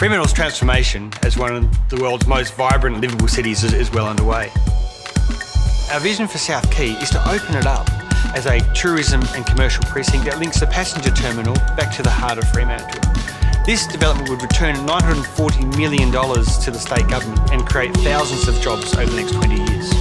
Fremantle's transformation as one of the world's most vibrant, livable cities is, is well underway. Our vision for South Quay is to open it up as a tourism and commercial precinct that links the passenger terminal back to the heart of Fremantle. This development would return $940 million to the state government and create thousands of jobs over the next 20 years.